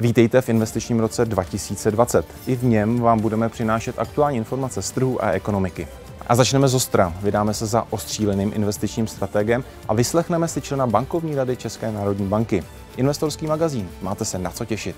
Vítejte v investičním roce 2020. I v něm vám budeme přinášet aktuální informace z trhu a ekonomiky. A začneme z Ostra. Vydáme se za ostříleným investičním strategem a vyslechneme si člena bankovní rady České národní banky. Investorský magazín. Máte se na co těšit.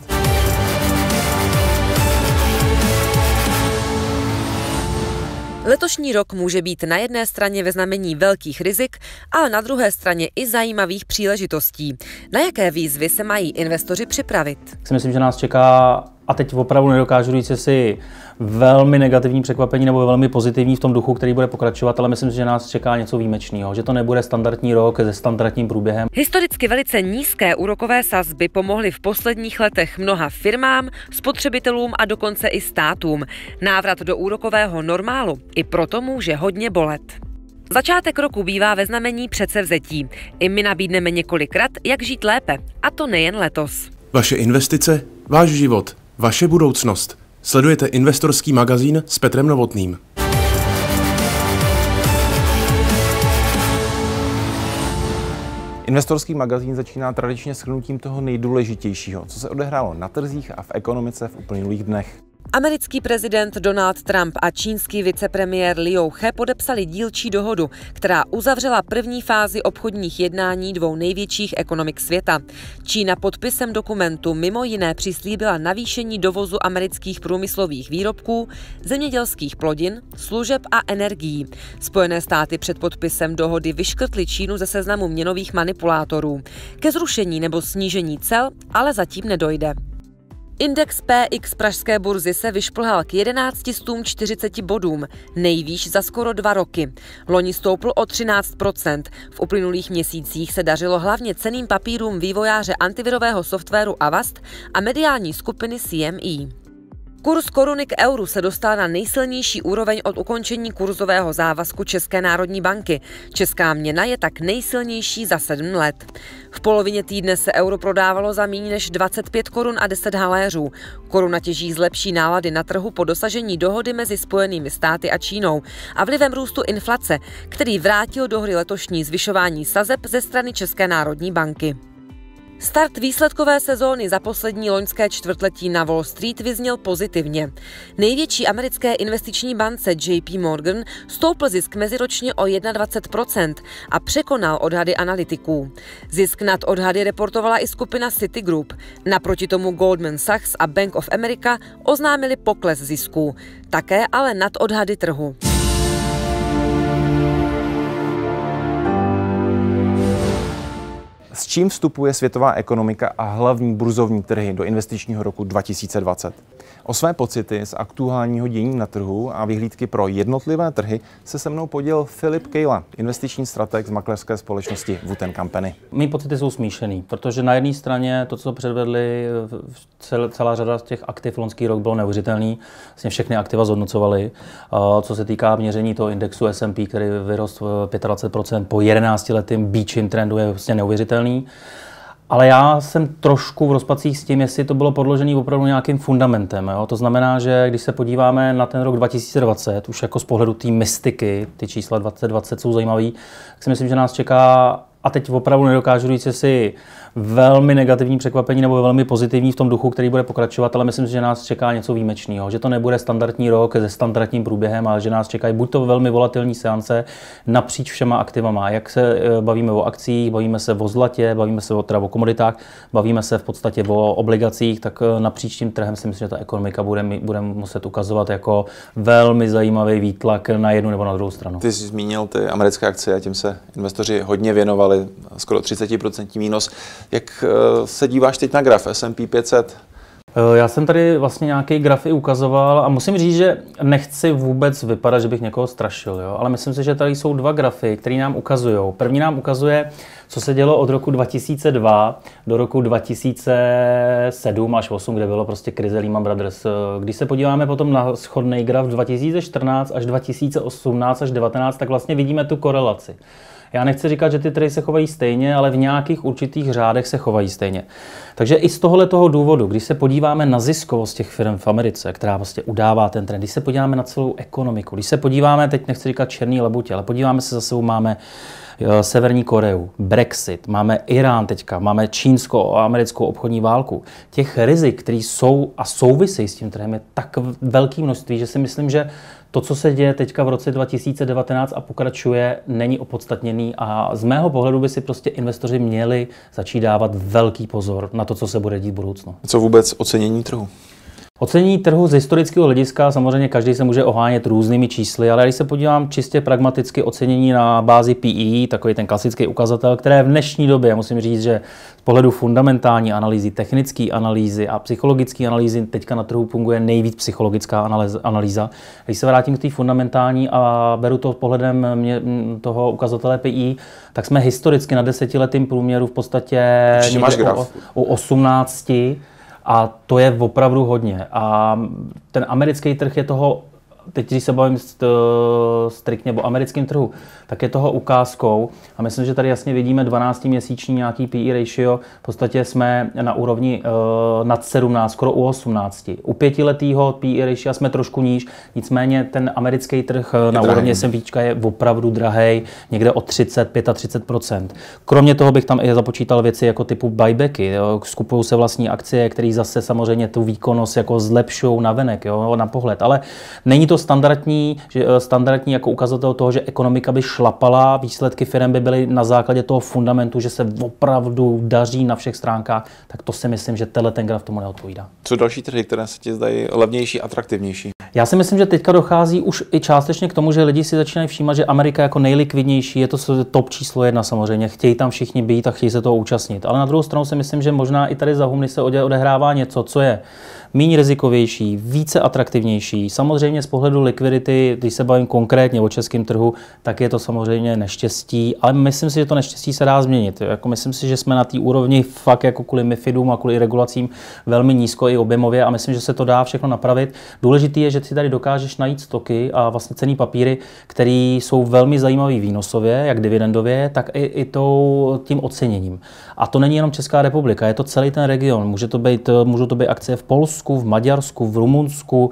Letošní rok může být na jedné straně ve znamení velkých rizik, ale na druhé straně i zajímavých příležitostí. Na jaké výzvy se mají investoři připravit? Myslím, že nás čeká a teď opravdu nedokážu říct, jestli velmi negativní překvapení nebo velmi pozitivní v tom duchu, který bude pokračovat, ale myslím si, že nás čeká něco výjimečného, že to nebude standardní rok se standardním průběhem. Historicky velice nízké úrokové sazby pomohly v posledních letech mnoha firmám, spotřebitelům a dokonce i státům. Návrat do úrokového normálu i proto může hodně bolet. Začátek roku bývá ve znamení předsevzetí. I my nabídneme několikrát, jak žít lépe, a to nejen letos. Vaše investice, váš život, vaše budoucnost. Sledujete investorský magazín s Petrem Novotným. Investorský magazín začíná tradičně shrnutím toho nejdůležitějšího, co se odehrálo na trzích a v ekonomice v uplynulých dnech. Americký prezident Donald Trump a čínský vicepremiér Liu He podepsali dílčí dohodu, která uzavřela první fázi obchodních jednání dvou největších ekonomik světa. Čína podpisem dokumentu mimo jiné přislíbila navýšení dovozu amerických průmyslových výrobků, zemědělských plodin, služeb a energií. Spojené státy před podpisem dohody vyškrtly Čínu ze seznamu měnových manipulátorů. Ke zrušení nebo snížení cel ale zatím nedojde. Index PX pražské burzy se vyšplhal k 1140 bodům, nejvýš za skoro dva roky. Loni stoupl o 13% V uplynulých měsících se dařilo hlavně ceným papírům vývojáře antivirového softwaru Avast a mediální skupiny CME. Kurs koruny k euru se dostal na nejsilnější úroveň od ukončení kurzového závazku České národní banky. Česká měna je tak nejsilnější za sedm let. V polovině týdne se euro prodávalo za méně než 25 korun a 10 haléřů. Koruna těží z lepší nálady na trhu po dosažení dohody mezi Spojenými státy a Čínou a vlivem růstu inflace, který vrátil do hry letošní zvyšování sazeb ze strany České národní banky. Start výsledkové sezóny za poslední loňské čtvrtletí na Wall Street vyzněl pozitivně. Největší americké investiční bance JP Morgan stoupl zisk meziročně o 21% a překonal odhady analytiků. Zisk nad odhady reportovala i skupina Citigroup. Naproti tomu Goldman Sachs a Bank of America oznámili pokles zisků, také ale nad odhady trhu. S čím vstupuje světová ekonomika a hlavní burzovní trhy do investičního roku 2020? O své pocity z aktuálního dění na trhu a vyhlídky pro jednotlivé trhy se se mnou podělil Filip Kejla, investiční strateg z maklerské společnosti Wooten Company. Mý pocity jsou smíšený, protože na jedné straně to, co předvedli, celá řada z těch aktiv loňský rok bylo neuvěřitelný. Vlastně všechny aktiva zhodnocovali. Co se týká měření toho indexu S&P, který vyrostl 25% po 11 letým beaching trendu, je vlastně neuvěřitelný. Ale já jsem trošku v rozpacích s tím, jestli to bylo podložené opravdu nějakým fundamentem. Jo? To znamená, že když se podíváme na ten rok 2020, už jako z pohledu té mystiky, ty čísla 2020 jsou zajímavé, tak si myslím, že nás čeká a teď opravdu nedokážu říct, jestli velmi negativní překvapení nebo velmi pozitivní v tom duchu, který bude pokračovat, ale myslím že nás čeká něco výjimečného, že to nebude standardní rok se standardním průběhem, ale že nás čekají buď to velmi volatilní seance napříč všema aktivama. Jak se eh, bavíme o akcích, bavíme se o zlatě, bavíme se o, teda o komoditách, bavíme se v podstatě o obligacích, tak eh, napříč tím trhem si myslím, že ta ekonomika bude, bude muset ukazovat jako velmi zajímavý výtlak na jednu nebo na druhou stranu. Ty jsi zmínil ty americké akcie a tím se investoři hodně věnovali, skoro 30% mínus. Jak eh, se díváš teď na graf S&P 500? Eh, já jsem tady vlastně nějaký grafy ukazoval a musím říct, že nechci vůbec vypadat, že bych někoho strašil, jo? ale myslím si, že tady jsou dva grafy, které nám ukazují. První nám ukazuje, co se dělo od roku 2002 do roku 2007 až 2008, kde bylo prostě krize Lehman Brothers. Když se podíváme potom na schodný graf 2014 až 2018 až 2019, tak vlastně vidíme tu korelaci. Já nechci říkat, že ty trhy se chovají stejně, ale v nějakých určitých řádech se chovají stejně. Takže i z tohohle toho důvodu, když se podíváme na ziskovost těch firm v Americe, která vlastně udává ten trend, když se podíváme na celou ekonomiku, když se podíváme, teď nechci říkat černý labutě, ale podíváme se zase, máme eh, Severní Koreu, Brexit, máme Irán teďka, máme čínsko-americkou obchodní válku. Těch rizik, které jsou a souvisejí s tím trhem, je tak velké množství, že si myslím, že to, co se děje teďka v roce 2019 a pokračuje, není opodstatněný a z mého pohledu by si prostě investoři měli začít dávat velký pozor na to, co se bude dít v budoucnu. Co vůbec ocenění trhu? Ocení trhu z historického hlediska samozřejmě každý se může ohánět různými čísly, ale když se podívám čistě pragmaticky ocenění na bázi PE, takový ten klasický ukazatel, které v dnešní době, musím říct, že z pohledu fundamentální analýzy, technické analýzy a psychologické analýzy teďka na trhu funguje nejvíc psychologická analýza. Když se vrátím k té fundamentální a beru to pohledem mě, toho ukazatele PE, tak jsme historicky na desetiletým průměru v podstatě u 18 a to je opravdu hodně. A ten americký trh je toho teď když se bavím striktně o americkém trhu, tak je toho ukázkou a myslím, že tady jasně vidíme 12-měsíční nějaký PE ratio, v podstatě jsme na úrovni uh, nad 17, skoro u 18. U pětiletého PE ratio jsme trošku níž, nicméně ten americký trh eh, je na drahý. úrovni S&P je opravdu drahý, někde o 30, 35% Kromě toho bych tam i započítal věci jako typu buybacky, skupují se vlastní akcie, které zase samozřejmě tu výkonnost jako zlepšují na venek, jo, na pohled, ale není to to standardní, že, eh, standardní jako ukazatel toho, že ekonomika by šlapala, výsledky firm by byly na základě toho fundamentu, že se opravdu daří na všech stránkách, tak to si myslím, že tenhle ten graf tomu neodpovídá. Co další trhy, které se ti zdají levnější, atraktivnější? Já si myslím, že teďka dochází už i částečně k tomu, že lidi si začínají všímat, že Amerika jako nejlikvidnější je to top číslo jedna samozřejmě. Chtějí tam všichni být a chtějí se toho účastnit. Ale na druhou stranu si myslím, že možná i tady za Humny se odehrává něco, co je méně rizikovější, více atraktivnější. Samozřejmě z pohledu likvidity, když se bavím konkrétně o českém trhu, tak je to samozřejmě neštěstí, ale myslím si, že to neštěstí se dá změnit. Jako myslím si, že jsme na té úrovni fakt jako kvůli MIFIDům a kvůli regulacím velmi nízko i objemově a myslím, že se to dá všechno napravit. Důležité je, že si tady dokážeš najít stoky a vlastně cený papíry, které jsou velmi zajímavý výnosově, jak dividendově, tak i, i tou, tím oceněním. A to není jenom Česká republika, je to celý ten region. Může to být, můžou to být akcie v Polsku, Polsku, v Maďarsku, v Rumunsku,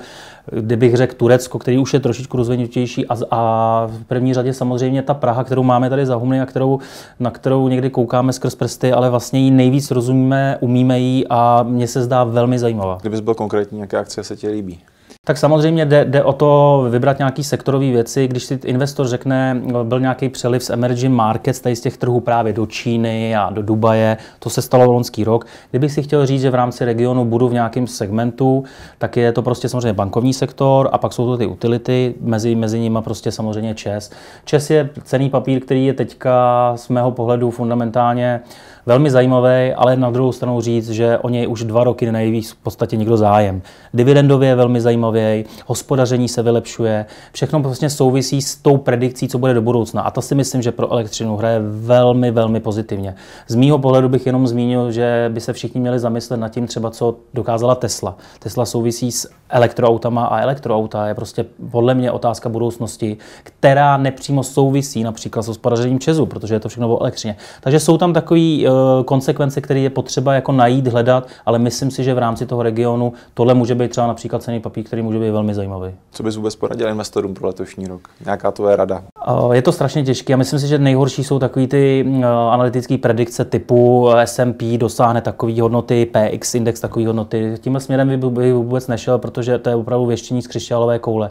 kdybych řekl Turecko, který už je trošičku rozvinutější a, a v první řadě samozřejmě ta Praha, kterou máme tady za Humny a kterou, na kterou někdy koukáme skrz prsty, ale vlastně ji nejvíc rozumíme, umíme ji a mně se zdá velmi zajímavá. Kdybys byl konkrétní, jaké akcie se ti líbí? Tak samozřejmě jde, jde o to vybrat nějaký sektorové věci. Když si investor řekne, byl nějaký přeliv z emerging markets, tady z těch trhů právě do Číny a do Dubaje, to se stalo v loňský rok. Kdybych si chtěl říct, že v rámci regionu budu v nějakém segmentu, tak je to prostě samozřejmě bankovní sektor a pak jsou to ty utility, mezi, mezi nimi prostě samozřejmě ČES. ČES je cený papír, který je teďka z mého pohledu fundamentálně velmi zajímavý, ale na druhou stranu říct, že o něj už dva roky neví v podstatě nikdo zájem. Dividendově je velmi zajímavý, hospodaření se vylepšuje, všechno vlastně souvisí s tou predikcí, co bude do budoucna. A to si myslím, že pro elektřinu hraje velmi, velmi pozitivně. Z mýho pohledu bych jenom zmínil, že by se všichni měli zamyslet nad tím třeba, co dokázala Tesla. Tesla souvisí s elektroautama a elektroauta je prostě podle mě otázka budoucnosti, která nepřímo souvisí například s hospodařením Česu, protože je to všechno o elektřině. Takže jsou tam takový Eh, konsekvence, které je potřeba jako najít, hledat, ale myslím si, že v rámci toho regionu tohle může být třeba například cený papír, který může být velmi zajímavý. Co bys vůbec poradil investorům pro letošní rok? Nějaká to je rada? Eh, je to strašně těžké a myslím si, že nejhorší jsou takové ty eh, analytické predikce typu S&P dosáhne takové hodnoty, PX index takové hodnoty. Tímhle směrem by vůbec nešel, protože to je opravdu věštění z křišťálové koule.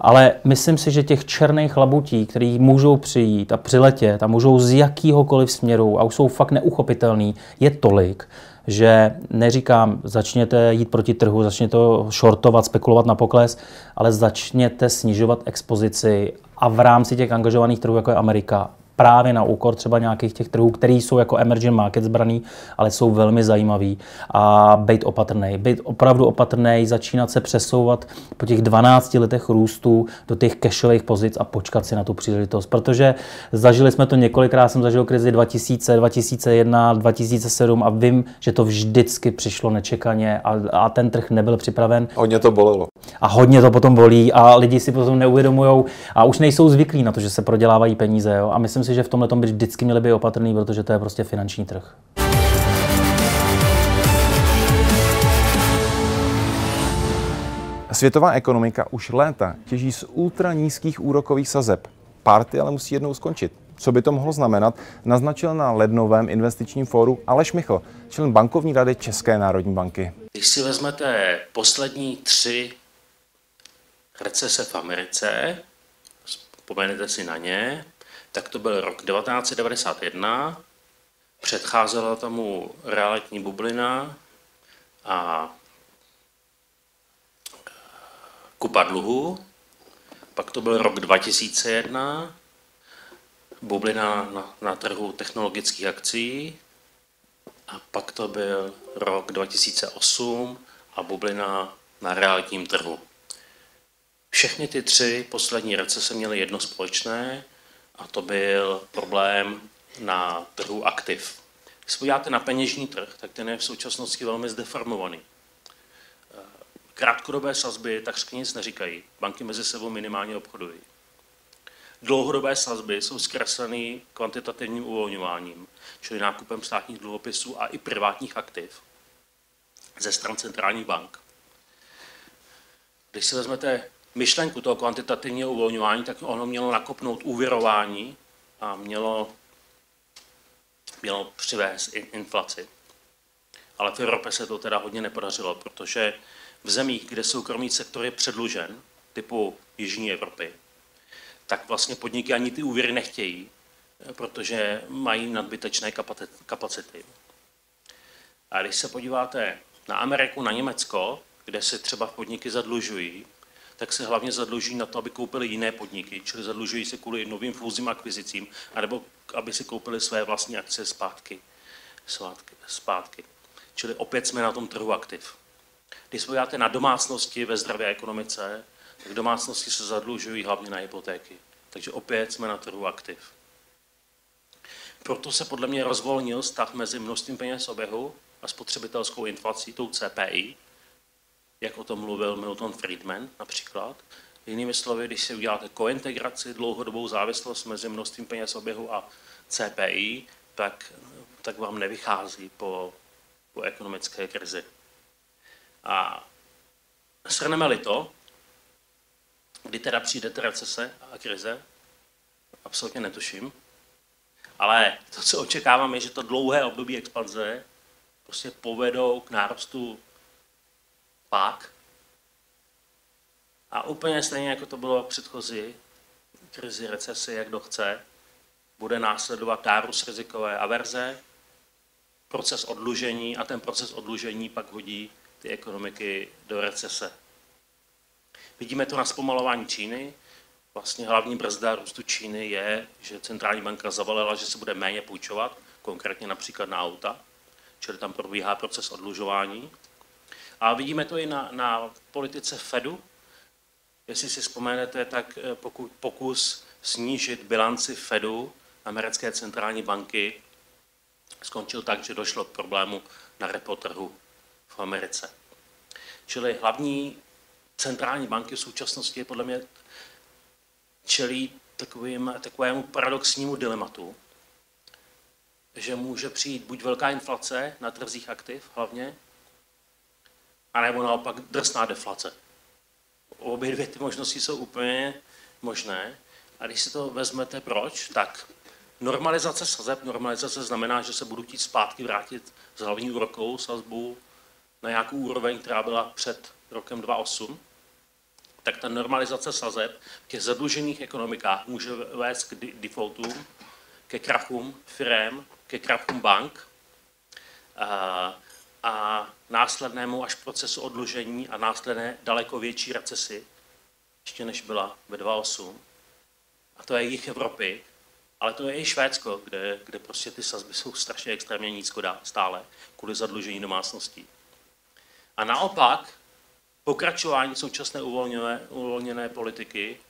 Ale myslím si, že těch černých labutí, který můžou přijít a přiletět a můžou z jakýhokoliv směru a už jsou fakt neuchopitelný, je tolik, že neříkám, začněte jít proti trhu, začněte to shortovat, spekulovat na pokles, ale začněte snižovat expozici a v rámci těch angažovaných trhů, jako je Amerika, právě na úkor třeba nějakých těch trhů, které jsou jako emerging market zbraný, ale jsou velmi zajímavý. A být opatrný, být opravdu opatrný, začínat se přesouvat po těch 12 letech růstu do těch cashových pozic a počkat si na tu příležitost. Protože zažili jsme to několikrát, jsem zažil krizi 2000, 2001, 2007 a vím, že to vždycky přišlo nečekaně a, a ten trh nebyl připraven. Hodně to bolelo. A hodně to potom bolí a lidi si potom neuvědomují a už nejsou zvyklí na to, že se prodělávají peníze. Jo? A myslím si, si, že v tomhle by vždycky měli být opatrný, protože to je prostě finanční trh. Světová ekonomika už léta těží z ultra nízkých úrokových sazeb. Párty ale musí jednou skončit. Co by to mohlo znamenat, naznačil na lednovém investičním fóru Aleš Michl, člen bankovní rady České národní banky. Když si vezmete poslední tři recese v Americe, vzpomenete si na ně, tak to byl rok 1991, předcházela tomu realitní bublina a kupa dluhu, pak to byl rok 2001, bublina na, na trhu technologických akcí, a pak to byl rok 2008 a bublina na realitním trhu. Všechny ty tři poslední recese měly jedno společné a to byl problém na trhu aktiv. Když se podíváte na peněžní trh, tak ten je v současnosti velmi zdeformovaný. Krátkodobé sazby takřka nic neříkají. Banky mezi sebou minimálně obchodují. Dlouhodobé sazby jsou zkresleny kvantitativním uvolňováním, čili nákupem státních dluhopisů a i privátních aktiv ze stran centrálních bank. Když si vezmete myšlenku toho kvantitativního uvolňování, tak ono mělo nakopnout úvěrování a mělo, mělo přivést inflaci. Ale v Evropě se to teda hodně nepodařilo, protože v zemích, kde soukromý sektor je předlužen, typu Jižní Evropy, tak vlastně podniky ani ty úvěry nechtějí, protože mají nadbytečné kapacity. A když se podíváte na Ameriku, na Německo, kde se třeba podniky zadlužují, tak se hlavně zadlužují na to, aby koupili jiné podniky, čili zadlužují se kvůli novým fúzím akvizicím, anebo aby si koupili své vlastní akcie zpátky. zpátky. Čili opět jsme na tom trhu aktiv. Když se na domácnosti ve zdravé ekonomice, tak domácnosti se zadlužují hlavně na hypotéky. Takže opět jsme na trhu aktiv. Proto se podle mě rozvolnil vztah mezi množstvím peněz oběhu a spotřebitelskou inflací, tou CPI, jak o tom mluvil Milton Friedman například. Jinými slovy, když si uděláte kointegraci, dlouhodobou závislost mezi množstvím peněz oběhu a CPI, tak, tak vám nevychází po, po ekonomické krizi. A shrneme-li to, kdy teda přijde recese a krize, absolutně netuším. Ale to, co očekávám, je, že to dlouhé období expanze prostě povedou k nárůstu pák. A úplně stejně, jako to bylo v předchozí krizi, recesi, jak kdo chce, bude následovat nárůst rizikové averze, proces odlužení a ten proces odlužení pak hodí ty ekonomiky do recese. Vidíme to na zpomalování Číny. Vlastně hlavní brzda růstu Číny je, že centrální banka zavalila, že se bude méně půjčovat, konkrétně například na auta, čili tam probíhá proces odlužování. A vidíme to i na, na politice Fedu. Jestli si vzpomenete, tak eh, pokus snížit bilanci Fedu, americké centrální banky, skončil tak, že došlo k problému na repo trhu v Americe. Čili hlavní centrální banky v současnosti podle mě čelí takovým, takovému paradoxnímu dilematu, že může přijít buď velká inflace na trzích aktiv hlavně, anebo naopak drsná deflace. Obě dvě ty možnosti jsou úplně možné. A když si to vezmete proč, tak normalizace sazeb, normalizace znamená, že se budu chtít zpátky vrátit z hlavní úrokovou sazbu na nějakou úroveň, která byla před rokem 2008 tak ta normalizace sazeb v těch zadlužených ekonomikách může vést k defaultům, ke krachům firm, ke krachům bank a, a následnému až procesu odlužení a následné daleko větší recesi, ještě než byla ve 2.8. A to je jich Evropy, ale to je i Švédsko, kde, kde prostě ty sazby jsou strašně extrémně nízko stále kvůli zadlužení domácností. A naopak pokračování současné uvolněné, uvolněné politiky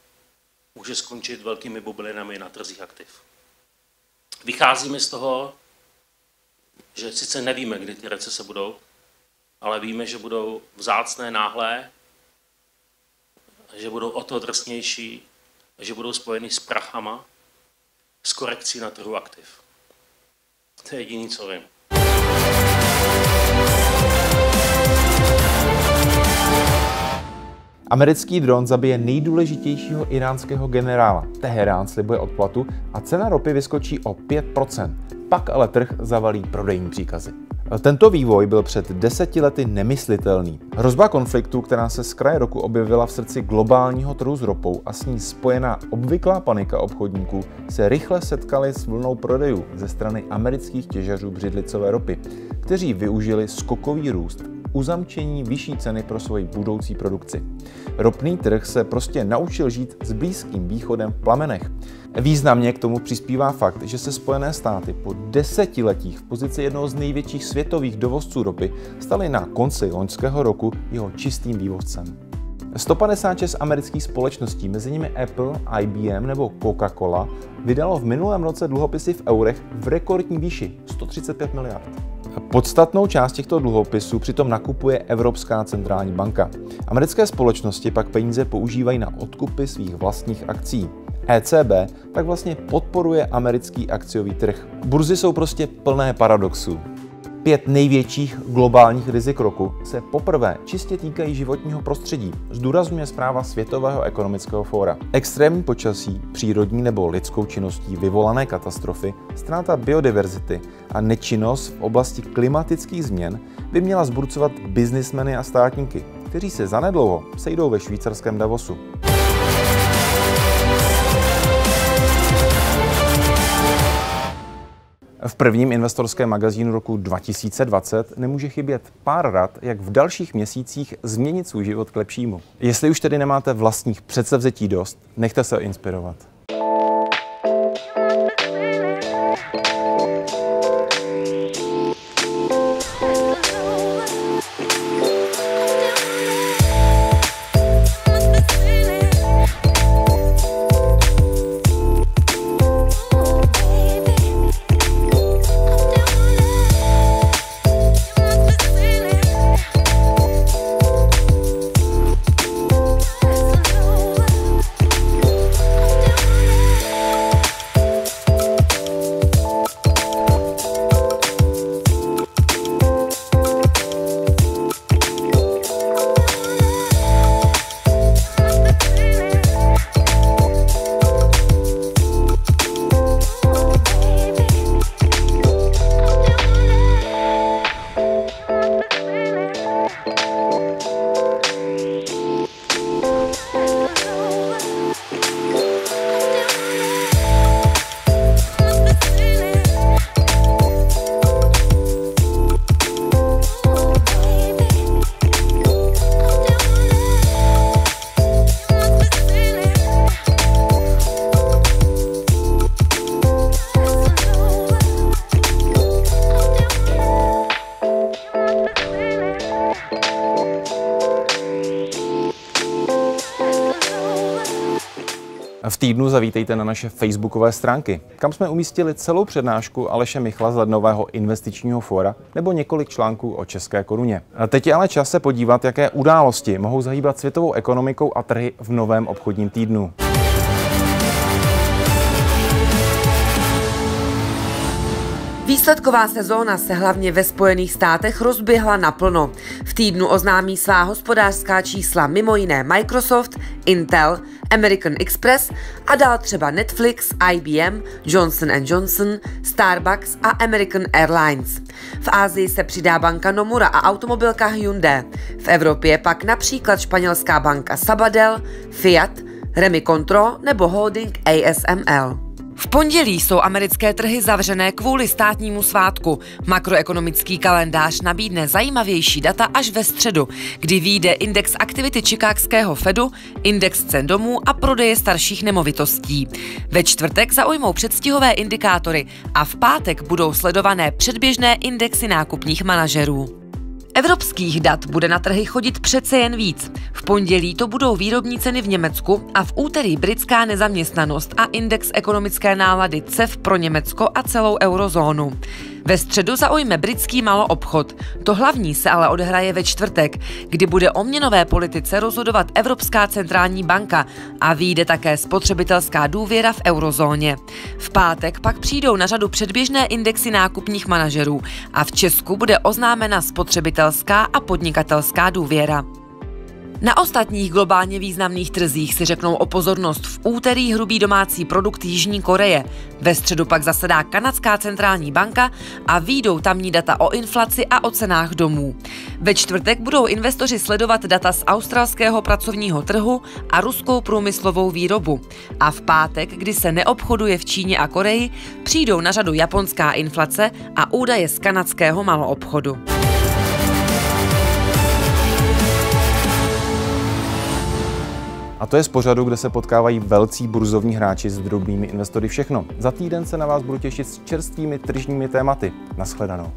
může skončit velkými bublinami na trzích aktiv. Vycházíme z toho, že sice nevíme, kdy ty recese budou, ale víme, že budou vzácné, náhlé, že budou o to drsnější, že budou spojeny s prachama s korekcí na trhu aktiv. To je jediný, co vím. Americký dron zabije nejdůležitějšího iránského generála. Teherán slibuje odplatu a cena ropy vyskočí o 5%. Pak ale trh zavalí prodejní příkazy. Tento vývoj byl před deseti lety nemyslitelný. Hrozba konfliktu, která se z kraje roku objevila v srdci globálního trhu s ropou a s ní spojená obvyklá panika obchodníků, se rychle setkaly s vlnou prodejů ze strany amerických těžařů břidlicové ropy, kteří využili skokový růst uzamčení vyšší ceny pro svoji budoucí produkci. Ropný trh se prostě naučil žít s Blízkým východem v plamenech. Významně k tomu přispívá fakt, že se Spojené státy po desetiletích v pozici jednoho z největších světových dovozců ropy staly na konci loňského roku jeho čistým vývozcem. 156 amerických společností, mezi nimi Apple, IBM nebo Coca-Cola, vydalo v minulém roce dluhopisy v eurech v rekordní výši 135 miliard. Podstatnou část těchto dluhopisů přitom nakupuje Evropská centrální banka. Americké společnosti pak peníze používají na odkupy svých vlastních akcí. ECB tak vlastně podporuje americký akciový trh. Burzy jsou prostě plné paradoxů. Pět největších globálních rizik roku se poprvé čistě týkají životního prostředí, zdůrazňuje zpráva Světového ekonomického fóra. Extrémní počasí, přírodní nebo lidskou činností vyvolané katastrofy, ztráta biodiverzity a nečinnost v oblasti klimatických změn by měla zburcovat biznismeny a státníky, kteří se zanedlouho sejdou ve švýcarském Davosu. V prvním investorském magazínu roku 2020 nemůže chybět pár rad, jak v dalších měsících změnit svůj život k lepšímu. Jestli už tedy nemáte vlastních předsevzetí dost, nechte se inspirovat. V týdnu zavítejte na naše facebookové stránky, kam jsme umístili celou přednášku Aleše Michla z lednového investičního fóra nebo několik článků o české koruně. Teď je ale čas se podívat, jaké události mohou zahýbat světovou ekonomikou a trhy v novém obchodním týdnu. Výsledková sezóna se hlavně ve Spojených státech rozběhla naplno. V týdnu oznámí svá hospodářská čísla mimo jiné Microsoft, Intel, American Express a dál třeba Netflix, IBM, Johnson Johnson, Starbucks a American Airlines. V Ázii se přidá banka Nomura a automobilka Hyundai. V Evropě pak například španělská banka Sabadell, Fiat, Remy Contro nebo holding ASML. V pondělí jsou americké trhy zavřené kvůli státnímu svátku. Makroekonomický kalendář nabídne zajímavější data až ve středu, kdy vyjde index aktivity Chicagského Fedu, index cen domů a prodeje starších nemovitostí. Ve čtvrtek zaujmou předstihové indikátory a v pátek budou sledované předběžné indexy nákupních manažerů. Evropských dat bude na trhy chodit přece jen víc. V pondělí to budou výrobní ceny v Německu a v úterý britská nezaměstnanost a index ekonomické nálady CEF pro Německo a celou eurozónu. Ve středu zaujme britský maloobchod. To hlavní se ale odehraje ve čtvrtek, kdy bude o měnové politice rozhodovat Evropská centrální banka a vyjde také spotřebitelská důvěra v eurozóně. V pátek pak přijdou na řadu předběžné indexy nákupních manažerů a v Česku bude oznámena spotřebitelská a podnikatelská důvěra. Na ostatních globálně významných trzích si řeknou o pozornost v úterý hrubý domácí produkt Jižní Koreje. Ve středu pak zasedá Kanadská centrální banka a výjdou tamní data o inflaci a o cenách domů. Ve čtvrtek budou investoři sledovat data z australského pracovního trhu a ruskou průmyslovou výrobu. A v pátek, kdy se neobchoduje v Číně a Koreji, přijdou na řadu japonská inflace a údaje z kanadského maloobchodu. A to je z pořadu, kde se potkávají velcí burzovní hráči s drobnými investory všechno. Za týden se na vás budu těšit s čerstvými tržními tématy. Naschledanou.